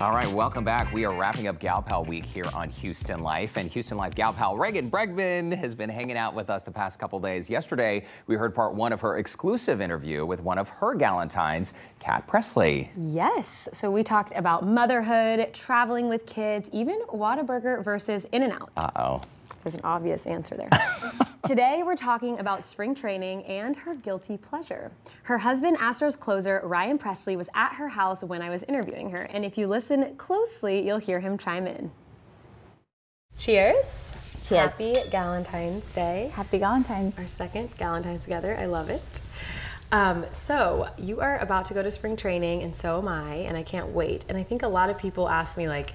All right, welcome back. We are wrapping up Gal Pal Week here on Houston Life. And Houston Life gal pal Reagan Bregman has been hanging out with us the past couple days. Yesterday, we heard part one of her exclusive interview with one of her Galentines, Kat Pressly. Yes. So we talked about motherhood, traveling with kids, even Whataburger versus In-N-Out. Uh-oh. There's an obvious answer there. Today, we're talking about spring training and her guilty pleasure. Her husband, Astros closer Ryan Pressly, was at her house when I was interviewing her, and if you listen closely, you'll hear him chime in. Cheers. Cheers. Happy Galentine's Day. Happy Valentine's. Our second Galentine's together. I love it. Um, so you are about to go to spring training, and so am I, and I can't wait. And I think a lot of people ask me like,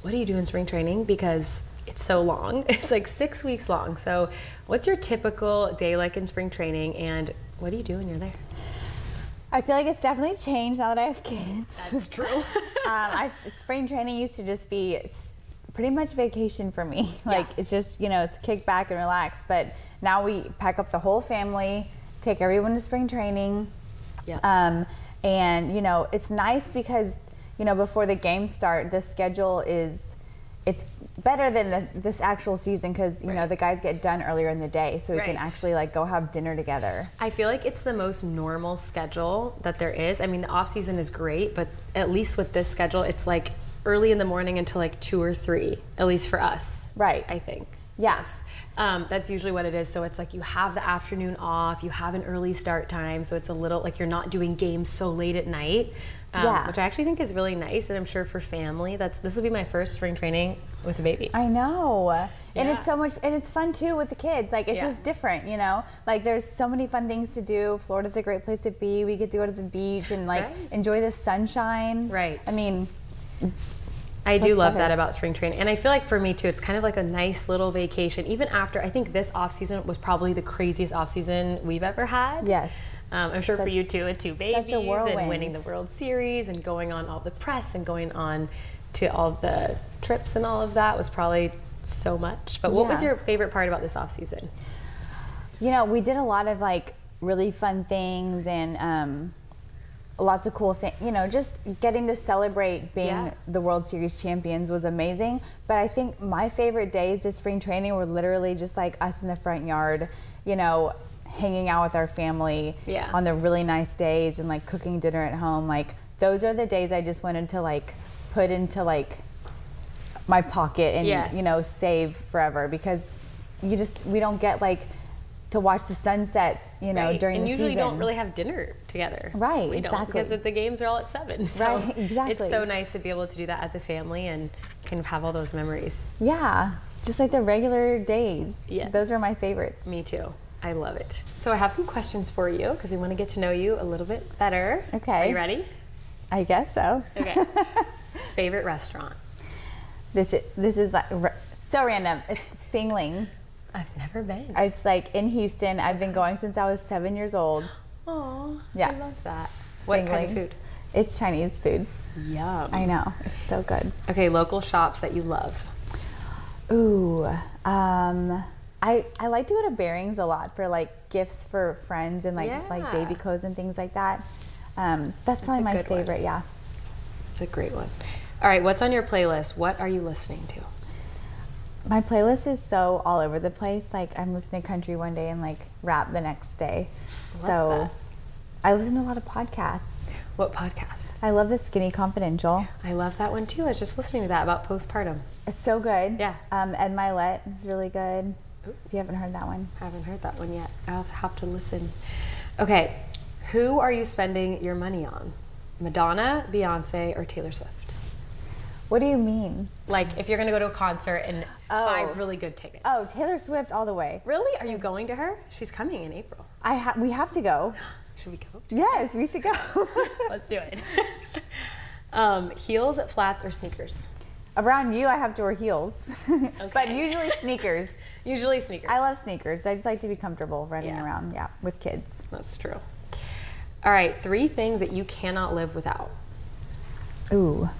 "What do you do in spring training?" Because it's so long. It's like six weeks long. So, what's your typical day like in spring training, and what do you do when you're there? I feel like it's definitely changed now that I have kids. That's true. um, I, spring training used to just be pretty much vacation for me. Like Yeah. it's just you know it's kick back and relax. But now we pack up the whole family, take everyone to spring training. Yeah. Um, and you know it's nice because you know before the games start, the schedule is it's better than the, this actual season because you know the guys get done earlier in the day, so we can actually like go have dinner together. I feel like it's the most normal schedule that there is. I mean, the off season is great, but at least with this schedule, it's like early in the morning until like two or three, at least for us. Right. I think. Yes. Um, that's usually what it is. So it's like you have the afternoon off, you have an early start time, so it's a little like you're not doing games so late at night. Um, Yeah. Which I actually think is really nice, and I'm sure for family, that's this will be my first spring training with a baby. I know. And it's so much, and it's fun too with the kids. Like, it's Yeah. just different, you know? Like, there's so many fun things to do. Florida's a great place to be. We get to go to the beach and, like, Right. enjoy the sunshine. Right. I mean, I do love that about spring training. And I feel like for me too, it's kind of like a nice little vacation. Even after, I think this off season was probably the craziest off season we've ever had. yes. Um, I'm sure for you too, with two such a babies and winning the World Series and going on all the press and going on to all the trips and all of that was probably so much. But what was your favorite part about this off season? You know, we did a lot of, like, really fun things and, um, lots of cool things. You know, just getting to celebrate being Yeah. the World Series champions was amazing. But I think my favorite days this spring training were literally just like us in the front yard, you know, hanging out with our family Yeah. on the really nice days and like cooking dinner at home. Like those are the days I just wanted to like put into like my pocket and Yes. you know save forever because you just we don't get like to watch the sunset you know Right. during and the usually season. Usually don't really have dinner together. Right, We don't, exactly. because the games are all at seven. So Right, exactly. It's so nice to be able to do that as a family and kind of have all those memories. Yeah, just like the regular days. Yes. Those are my favorites. Me too. I love it. So I have some questions for you because we want to get to know you a little bit better. Okay. Are you ready? I guess so. Okay. Favorite restaurant? This is, this is like so random. It's Fingling. I've never been. It's like in Houston. I've been going since I was seven years old. Oh, Yeah. I love that. What kind of food? It's Chinese food. Yum. I know. It's so good. Okay, local shops that you love. Ooh. Um, I, I like to go to Bering's a lot for like gifts for friends and like like baby clothes and things like that. Um, that's probably a my good one. favorite. Yeah. It's a great one. All right, what's on your playlist? What are you listening to? My playlist is so all over the place. Like I'm listening to country one day and like rap the next day. Love so that. I listen to a lot of podcasts. What podcast? I love the Skinny Confidential. I love that one too. I was just listening to that about postpartum. It's so good. Yeah. Um, Ed Mylett is really good. If you haven't heard that one. I haven't heard that one yet. I'll have to listen. Okay, who are you spending your money on? Madonna, Beyonce, or Taylor Swift? What do you mean? Like, if you're gonna go to a concert and Oh. five really good tickets. Oh, Taylor Swift all the way. Really? Are you going to her? She's coming in April. I ha- we have to go. Should we go? Yes, we should go. Let's do it. um, heels, flats, or sneakers? Around you, I have to wear heels, okay. but usually sneakers. Usually sneakers. I love sneakers. I just like to be comfortable running Yeah. around. Yeah, with kids. That's true. All right, three things that you cannot live without. Ooh,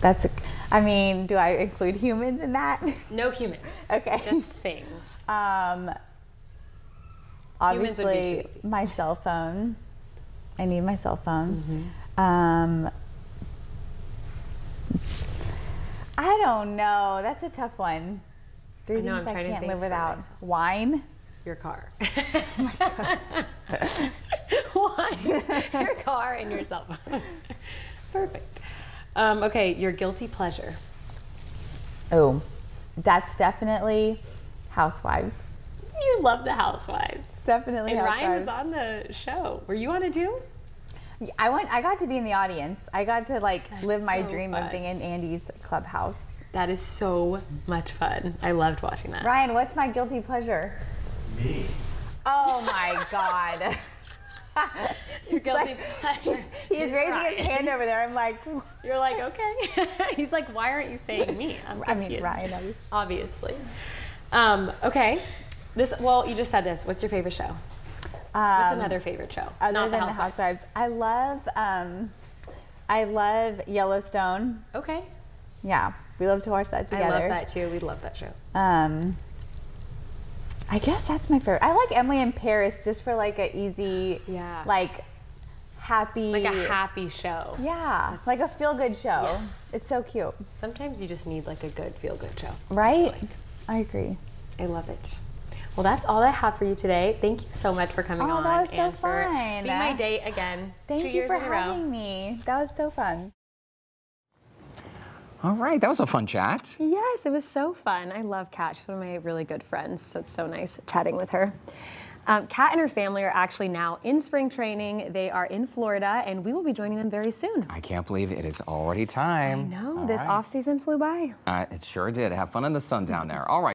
that's. A, I mean, do I include humans in that? No humans. Okay. Just things. Um, Humans would be too obviously, my cell phone. I need my cell phone. Mm-hmm. Um, I don't know. That's a tough one. Three I things I'm I can't live without. myself. Wine. Your car. Wine. your car and your cell phone. Perfect. Um, okay, your guilty pleasure. Oh, that's definitely Housewives. You love the Housewives. Definitely And Ryan Housewives. was on the show. Were you on it too? I went. I got to be in the audience. I got to like live my so dream fun. of being in Andy's clubhouse. That is so much fun. I loved watching that. Ryan, what's my guilty pleasure? Me. Oh my God. Your guilty like- pleasure. He's is raising Ryan. his hand over there. I'm like, You're like, okay. He's like, why aren't you saying me? I'm I mean. Ryan. obviously. Obviously. Um, okay. This. Well, you just said this. What's your favorite show? What's another favorite show? Other Not than the Housewives. I love. Um, I love Yellowstone. Okay. Yeah, we love to watch that together. I love that too. We love that show. Um, I guess that's my favorite. I like Emily in Paris just for like a easy, Yeah. like happy, Like a happy show. yeah, like a feel good show. Yes. It's so cute, Sometimes you just need like a good feel good show. right? Like, I agree. I love it. Well, that's all I have for you today. Thank you so much for coming Oh, on that was so and fun. being my date again. Thank two you years for in a row. having me. That was so fun. All right, that was a fun chat. Yes, it was so fun. I love Kat. She's one of my really good friends, so it's so nice chatting with her. Um, Kat and her family are actually now in spring training. They are in Florida, and we will be joining them very soon. I can't believe it is already time. No, All this right. off season flew by. Uh, it sure did. Have fun in the sun down there. All right.